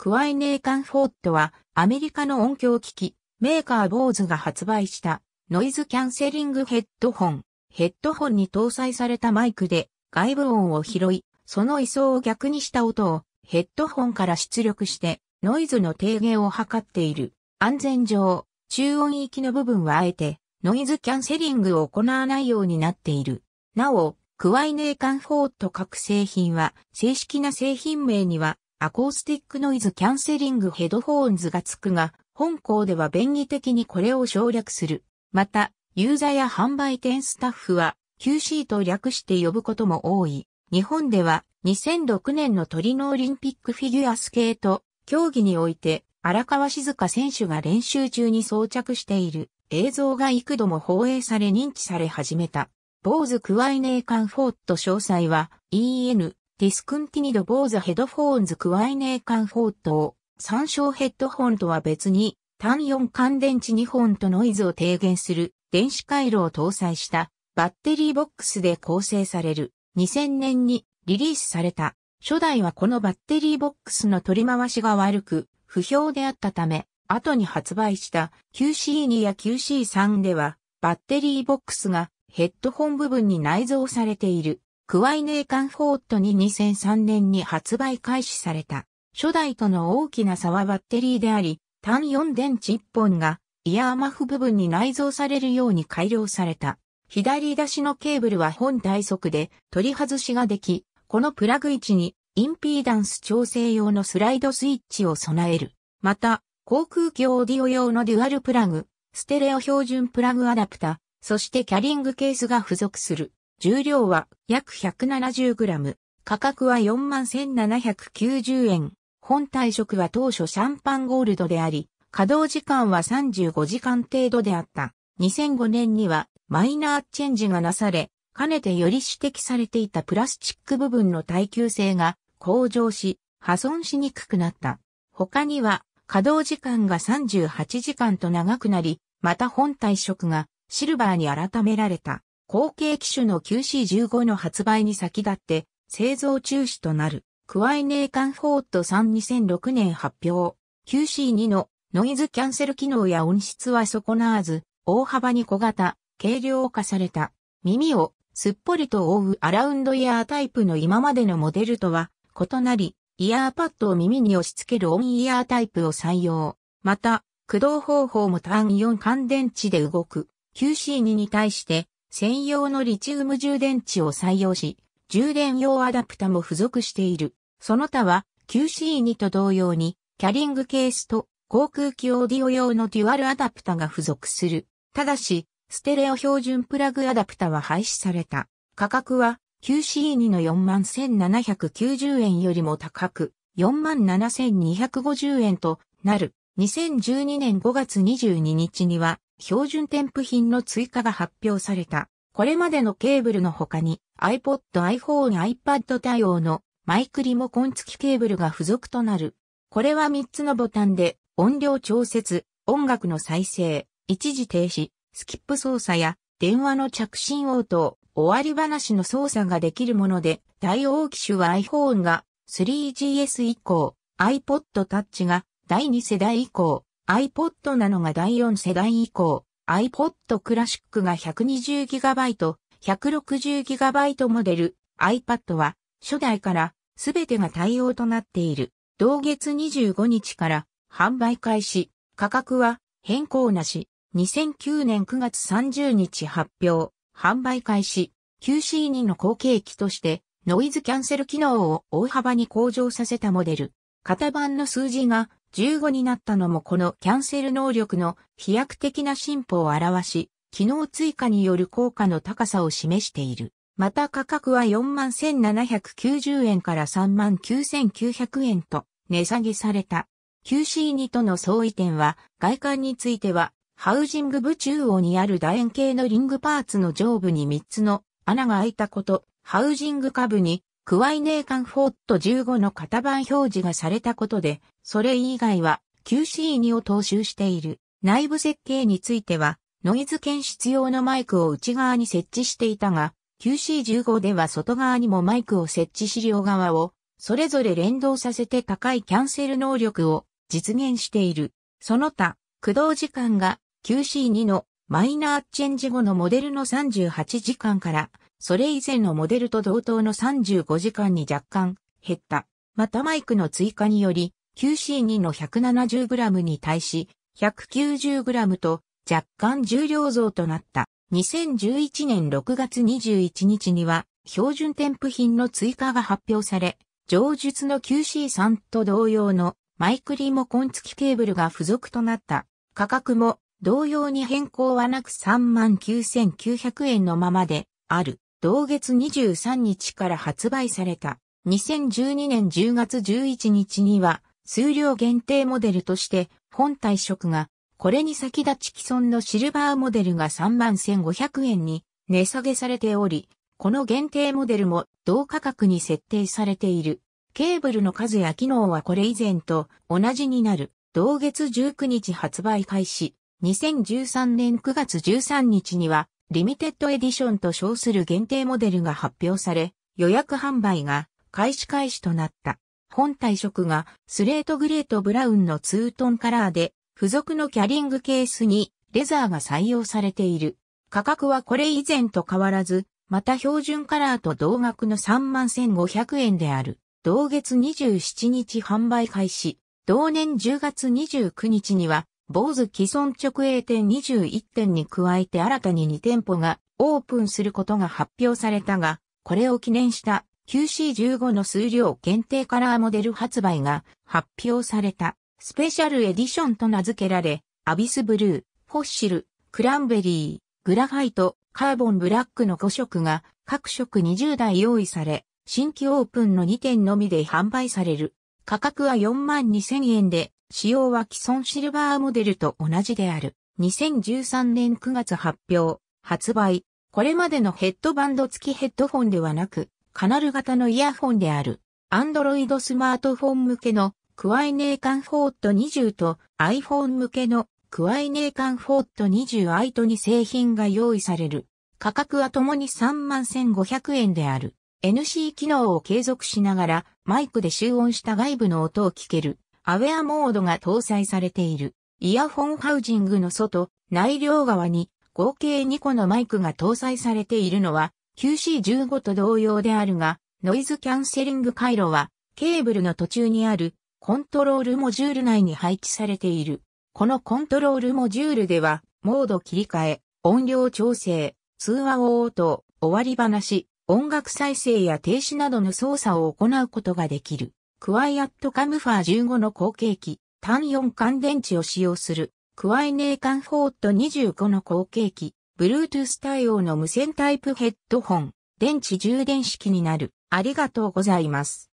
クワイネーカンフォートはアメリカの音響機器メーカーボーズが発売したノイズキャンセリングヘッドホン。ヘッドホンに搭載されたマイクで外部音を拾い、その位相を逆にした音をヘッドホンから出力してノイズの低減を図っている。安全上、中音域の部分はあえてノイズキャンセリングを行わないようになっている。なお、クワイネーカンフォート各製品は正式な製品名にはアコースティックノイズキャンセリングヘドホーンズがつくが、本校では便宜的にこれを省略する。また、ユーザーや販売店スタッフは QC と略して呼ぶことも多い。日本では2006年のトリノオリンピックフィギュアスケート競技において荒川静香選手が練習中に装着している映像が幾度も放映され認知され始めた。坊主クワイネーカンフォート詳細は EN ディスクンティニド坊主ヘドフォーンズクワイネーカンフォートを参照ヘッドホンとは別に単4乾電池2本とノイズを低減する電子回路を搭載したバッテリーボックスで構成される2000年にリリースされた。初代はこのバッテリーボックスの取り回しが悪く不評であったため、後に発売した QC2 や QC3 ではバッテリーボックスがヘッドホン部分に内蔵されている。クワイネーカンフォートに2003年に発売開始された。初代との大きな差はバッテリーであり、単4電池1本がイヤーマフ部分に内蔵されるように改良された。左出しのケーブルは本体側で取り外しができ、このプラグ位置にインピーダンス調整用のスライドスイッチを備える。また、航空機オーディオ用のデュアルプラグ、ステレオ標準プラグアダプタ、そしてキャリングケースが付属する。重量は約 170g。価格は41,790円。本体色は当初シャンパンゴールドであり、稼働時間は35時間程度であった。2005年にはマイナーチェンジがなされ、かねてより指摘されていたプラスチック部分の耐久性が向上し、破損しにくくなった。他には稼働時間が38時間と長くなり、また本体色がシルバーに改められた。後継機種の QC15 の発売に先立って製造中止となる。クワイネーカンフォート3 2006年発表。QC2 のノイズキャンセル機能や音質は損なわず、大幅に小型、軽量化された。耳をすっぽりと覆うアラウンドイヤータイプの今までのモデルとは異なり、イヤーパッドを耳に押し付けるオンイヤータイプを採用。また、駆動方法も単4乾電池で動く QC2 に対して専用のリチウム充電池を採用し、充電用アダプタも付属している。その他は QC2 と同様にキャリングケースと航空機オーディオ用のデュアルアダプタが付属する。ただし、ステレオ標準プラグアダプタは廃止された。価格は QC2 の41,790円よりも高く、47,250円となる。2012年5月22日には標準添付品の追加が発表された。これまでのケーブルの他に iPod、iPhone、iPad 対応のマイクリモコン付きケーブルが付属となる。これは3つのボタンで音量調節、音楽の再生、一時停止、スキップ操作や電話の着信応答、終わり話の操作ができるもので、大大機種は iPhone が 3GS 以降、iPod Touch が第2世代以降、iPod なのが第4世代以降、iPod クラシックが 120GB、160GB モデル、iPad は初代からすべてが対応となっている。同月25日から販売開始。価格は変更なし。2009年9月30日発表。販売開始。QC2 の後継機としてノイズキャンセル機能を大幅に向上させたモデル。型番の数字が15になったのもこのキャンセル能力の飛躍的な進歩を表し、機能追加による効果の高さを示している。また価格は41,790円から39,900円と値下げされた。QC2 との相違点は、外観については、ハウジング部中央にある楕円形のリングパーツの上部に3つの穴が開いたこと、ハウジング下部にクワイネーカンフォート15の型番表示がされたことで、それ以外は QC2 を踏襲している。内部設計については、ノイズ検出用のマイクを内側に設置していたが、QC15 では外側にもマイクを設置し両側をそれぞれ連動させて高いキャンセル能力を実現している。その他、駆動時間が QC2 のマイナーチェンジ後のモデルの38時間から、それ以前のモデルと同等の35時間に若干減った。またマイクの追加により、QC2 の 170g に対し、190g と若干重量増となった。2011年6月21日には、標準添付品の追加が発表され、上述の QC3 と同様のマイクリモコン付きケーブルが付属となった価格も同様に変更はなく39,900円のままである。同月23日から発売された。2012年10月11日には数量限定モデルとして本体色がこれに先立ち既存のシルバーモデルが31,500円に値下げされており、この限定モデルも同価格に設定されている。ケーブルの数や機能はこれ以前と同じになる。同月19日発売開始。2013年9月13日には、リミテッドエディションと称する限定モデルが発表され、予約販売が開始開始となった。本体色がスレートグレーとブラウンのツートンカラーで、付属のキャリングケースにレザーが採用されている。価格はこれ以前と変わらず、また標準カラーと同額の31,500円である。同月27日販売開始。同年10月29日には、坊主既存直営店21店に加えて新たに2店舗がオープンすることが発表されたが、これを記念した QC15 の数量限定カラーモデル発売が発表された。スペシャルエディションと名付けられ、アビスブルー、フォッシル、クランベリー、グラファイト、カーボンブラックの5色が各色20台用意され、新規オープンの2点のみで販売される。価格は42,000円で、使用は既存シルバーモデルと同じである。2013年9月発表、発売。これまでのヘッドバンド付きヘッドフォンではなく、カナル型のイヤホンである。アンドロイドスマートフォン向けのクワイネーカンフォート20と iPhone 向けのクワイネーカンフォート20アイトに製品が用意される。価格はともに31,500円である。NC 機能を継続しながらマイクで集音した外部の音を聞けるアウェアモードが搭載されている。イヤホンハウジングの外、内両側に合計2個のマイクが搭載されているのは QC15 と同様であるが、ノイズキャンセリング回路はケーブルの途中にあるコントロールモジュール内に配置されている。このコントロールモジュールでは、モード切り替え、音量調整、通話応答、終わり話、音楽再生や停止などの操作を行うことができる。クワイアットカムファー15の後継機、単4乾電池を使用する。クワイネーカンフォート25の後継機、Bluetooth 対応の無線タイプヘッドホン、電池充電式になる。ありがとうございます。